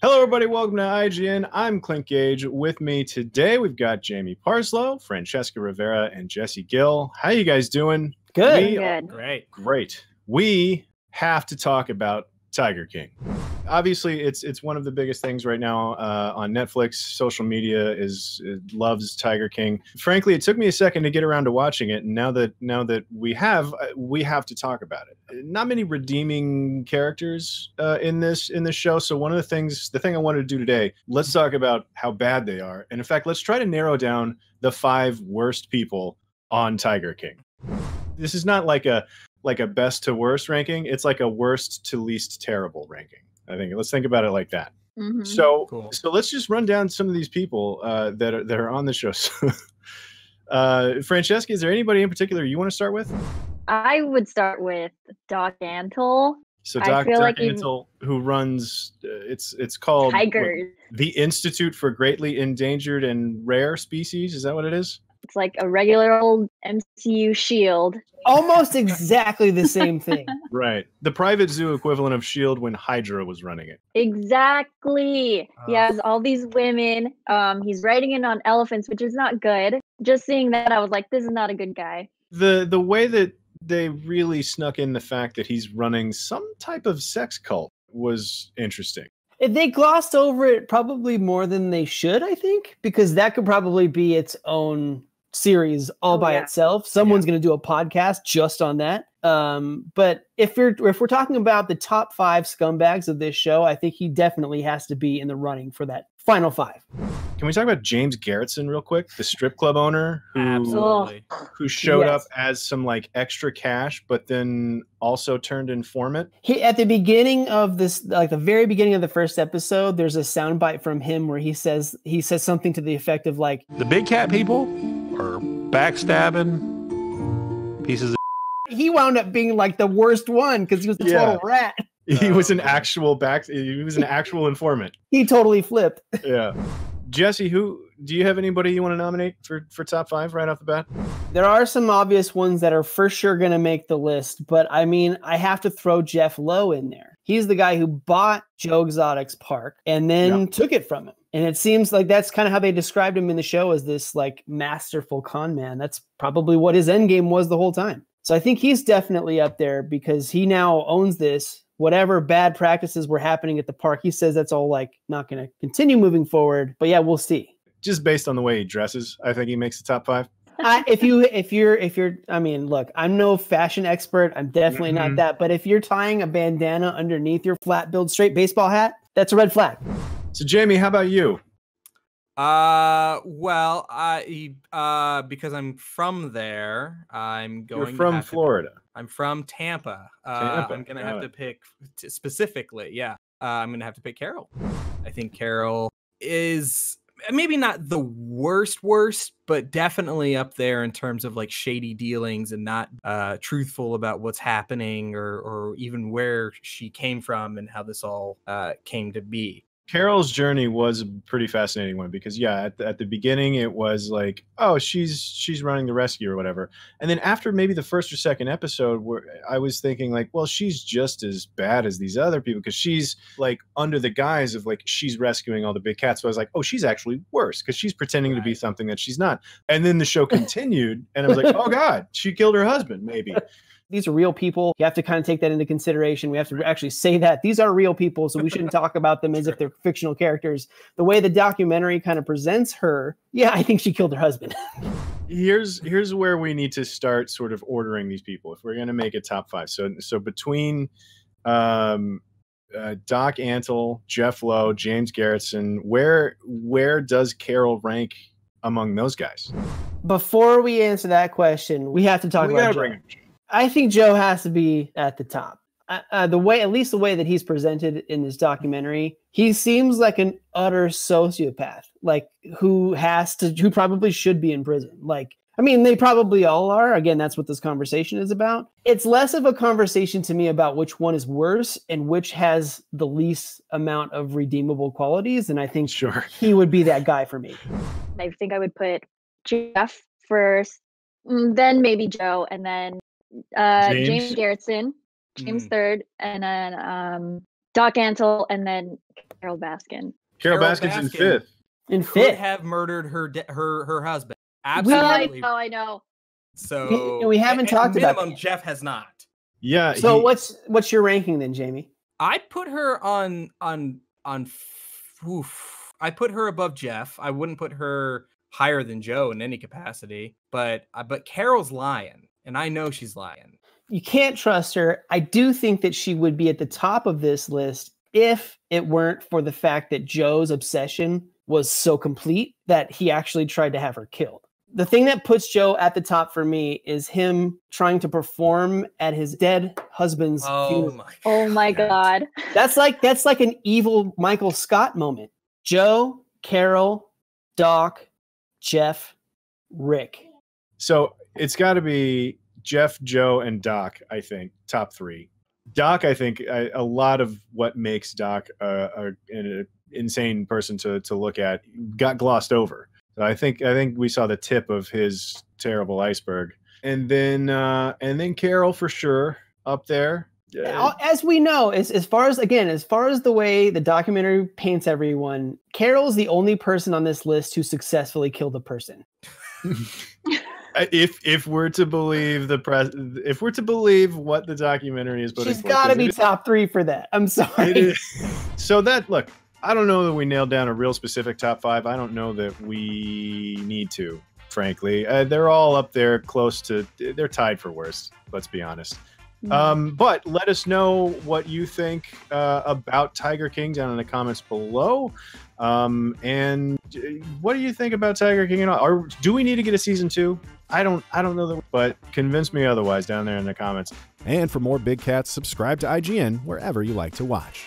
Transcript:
Hello, everybody. Welcome to IGN. I'm Clint Gage. With me today, we've got Jamie Parslow, Francesca Rivera, and Jesse Gill. How you guys doing? Good. We- Good. Great. Great. We have to talk about Tiger King. Obviously, it's it's one of the biggest things right now uh, on Netflix. Social media is loves Tiger King. Frankly, it took me a second to get around to watching it, and now that now that we have, uh, we have to talk about it. Not many redeeming characters uh, in this in this show. So one of the things, the thing I wanted to do today, let's talk about how bad they are, and in fact, let's try to narrow down the five worst people on Tiger King. This is not like a like a best to worst ranking. It's like a worst to least terrible ranking. I think let's think about it like that. Mhm. So Cool. so let's just run down some of these people uh, that are that are on the show. uh, Francesca, is there anybody in particular you want to start with? I would start with Doc Antle. So I Doc, feel Doc like you- Antle, who runs uh, it's it's called what, the Institute for Greatly Endangered and Rare Species. Is that what it is? It's like a regular old MCU shield. Almost exactly the same thing. Right, the private zoo equivalent of Shield when Hydra was running it. Exactly. He Ah. has all these women. Um, he's riding in on elephants, which is not good. Just seeing that, I was like, this is not a good guy. the the way that they really snuck in the fact that he's running some type of sex cult was interesting. They glossed over it probably more than they should, I think, because that could probably be its own series all Oh, by yeah. itself. Someone's going to do a podcast just on that. Um, but if you're if we're talking about the top five scumbags of this show, I think he definitely has to be in the running for that final five. Can we talk about James Garretson real quick, the strip club owner who Absolutely. who showed Yes. up as some like extra cash, but then also turned informant? He at the beginning of this, like the very beginning of the first episode, there's a soundbite from him where he says he says something to the effect of like, The big cat people are backstabbing pieces of he wound up being like the worst one because he was the Yeah. total rat. He Oh, was an man. actual back. He was an actual informant. He totally flipped. Yeah. Jesse, who do you have anybody you want to nominate for for top five right off the bat? There are some obvious ones that are for sure going to make the list, but I mean, I have to throw Jeff Lowe in there. He's the guy who bought Joe Exotic's park and then Yeah. took it from him. And it seems like that's kind of how they described him in the show as this like masterful con man. That's probably what his end game was the whole time. So I think he's definitely up there because he now owns this. Whatever bad practices were happening at the park, he says that's all like not going to continue moving forward. But yeah, we'll see. Just based on the way he dresses, I think he makes the top five. I, if you if you're if you're I mean look I'm no fashion expert I'm definitely Mhm. not that but if you're tying a bandana underneath your flat billed straight baseball hat that's a red flag So Jamie, how about you? Uh, well, I uh because I'm from there, I'm going. You're from Florida. I'm from Tampa. Uh, Tampa, I'm gonna got have it. to pick t- specifically. Yeah, uh, I'm gonna have to pick Carole. I think Carole is maybe not the worst worst, but definitely up there in terms of like shady dealings and not uh, truthful about what's happening or or even where she came from and how this all uh, came to be. Carole's journey was a pretty fascinating one because yeah, at the, at the beginning it was like, oh, she's she's running the rescue or whatever, and then after maybe the first or second episode, where I was thinking like, well, she's just as bad as these other people because she's like under the guise of like she's rescuing all the big cats. So I was like, oh, she's actually worse because she's pretending to be something that she's not. And then the show continued, and I was like, oh god, she killed her husband, maybe. These are real people. You have to kind of take that into consideration. We have to actually say that these are real people so we shouldn't talk about them as if they're fictional characters. The way the documentary kind of presents her yeah I think she killed her husband. Here's here's where we need to start sort of ordering these people if we're going to make a top five. So so between um uh, doc antle jeff lowe james garretson where where does carole rank among those guys? Before we answer that question we have to talk We about Joe. Bring him. I think Joe has to be at the top. Uh, uh, the way, at least the way that he's presented in this documentary, he seems like an utter sociopath, like who has to, who probably should be in prison. Like, I mean, they probably all are. Again, that's what this conversation is about. It's less of a conversation to me about which one is worse and which has the least amount of redeemable qualities. And I think sure he would be that guy for me. I think I would put Jeff first, then maybe Joe, and then uh, James? James Garretson, James Mm. third, and then um, Doc Antle, and then Carole Baskin. Carole, Carole Baskin's in fifth. In Could fifth. have murdered her de- her her husband. Oh, I Absolutely. know, I know. So we haven't at- talked at about minimum, that. Jeff has not. Yeah. So he- what's what's your ranking then, Jamie? I put her on on on. f- Oof. I put her above Jeff. I wouldn't put her higher than Joe in any capacity. But uh, but Carole's lying, and I know she's lying. You can't trust her. I do think that she would be at the top of this list if it weren't for the fact that Joe's obsession was so complete that he actually tried to have her killed. The thing that puts Joe at the top for me is him trying to perform at his dead husband's Oh funeral. my. Oh my god. That's like that's like an evil Michael Scott moment. Joe, Carole, Doc, Jeff, Rick. So it's got to be Jeff, Joe, and Doc. I think top three. Doc, I think a, a lot of what makes Doc a, a, an insane person to to look at got glossed over. So I think I think we saw the tip of his terrible iceberg, and then uh, and then Carole for sure up there. Uh, Now, As we know, as, as far as again, as far as the way the documentary paints everyone, Carole's the only person on this list who successfully killed a person. if if we're to believe the press, if we're to believe what the documentary is putting, She's got to be top three for that. I'm sorry. So that look, I don't know that we nailed down a real specific top five. I don't know that we need to. Frankly, uh, they're all up there, close to. They're tied for worst. Let's be honest. Um, but let us know what you think uh, about Tiger King down in the comments below. Um, and uh, what do you think about Tiger King? And all? Or do we need to get a season two? I don't. I don't know that. But convince me otherwise down there in the comments. And for more Big Cats, subscribe to IGN wherever you like to watch.